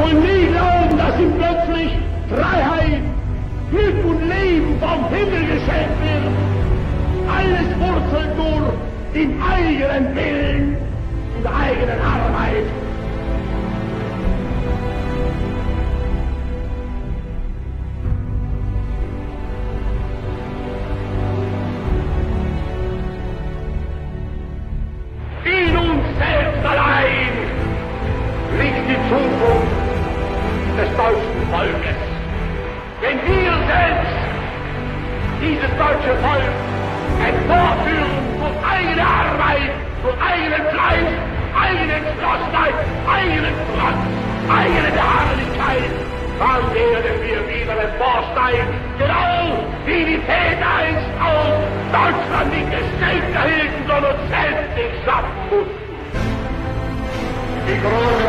soll nie glauben, dass ihm plötzlich Freiheit, Glück und Leben vom Himmel geschenkt wird. Alles wurzelt nur im eigenen Willen Volkes. Wenn wir selbst dieses deutsche Volk emporführen durch eigene Arbeit, durch eigenen Fleiß, eigene Entschlossenheit, eigenen Trotz, eigene Beharrlichkeit, dann werden wir wieder emporsteigen, genau wie die Väter einst auch Deutschland nicht gestellt erhielten, sondern selbst nicht schaffen mussten. Die große